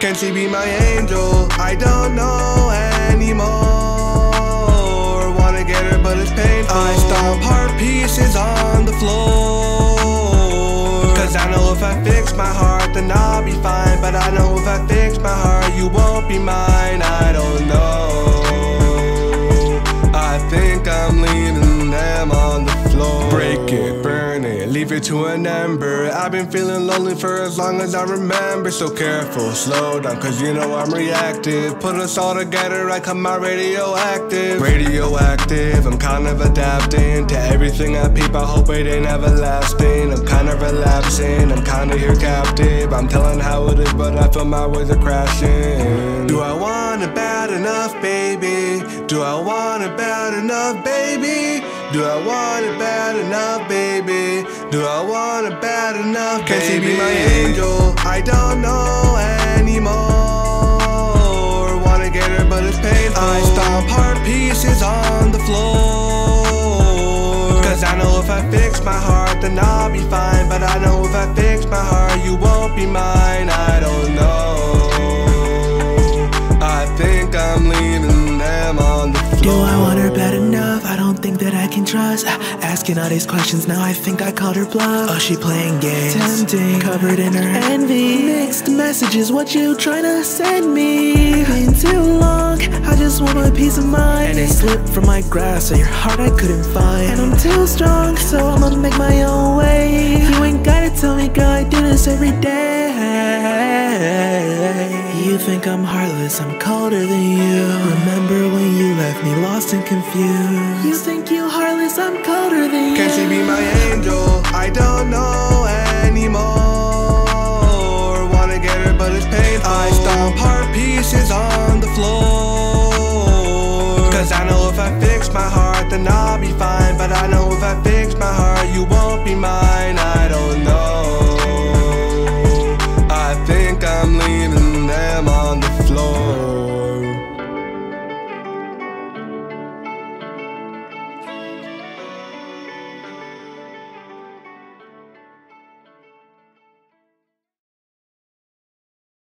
Can she be my angel? I don't know anymore. Wanna get her, but it's painful. I stomp heart pieces on the floor. Cause I know if I fix my heart, then I'll be fine. But I know if I fix my heart, you won't be mine. I it, to an ember. I've been feeling lonely for as long as I remember. So careful, slow down, cause you know I'm reactive. Put us all together, I come out radioactive. Radioactive, I'm kind of adapting to everything I peep. I hope it ain't everlasting. I'm kind of relapsing, I'm kinda here captive. I'm telling how it is, but I feel my words are crashing. Do I want it bad enough, baby? Do I want it bad enough, baby? Do I want it bad enough? Do I want it bad enough, Can she be my angel? I don't know anymore. Wanna get her, but it's painful. I stomp heart pieces on the floor. Cause I know if I fix my heart, then I'll be fine. But I know if I fix my heart, you won't be mine. I don't know. Bad enough? I don't think that I can trust. Asking all these questions, now I think I called her bluff. Oh, she playing games, tempting, covered in her envy. Mixed messages, what you trying to send me? Been too long, I just want my peace of mind. And it slipped from my grasp, so your heart I couldn't find. And I'm too strong, so I'ma make my own way. You ain't gotta tell me, girl, I do this every day. You think I'm heartless, I'm colder than you. Remember left me lost and confused? You think you heartless, I'm colder than you. Can she be my angel? I don't know anymore. Wanna get her, but it's painful. I stomp heart pieces on the floor. Cause I know if I fix my heart, then I'll be fine. But I know if I fix my heart, you won't be mine. I don't know.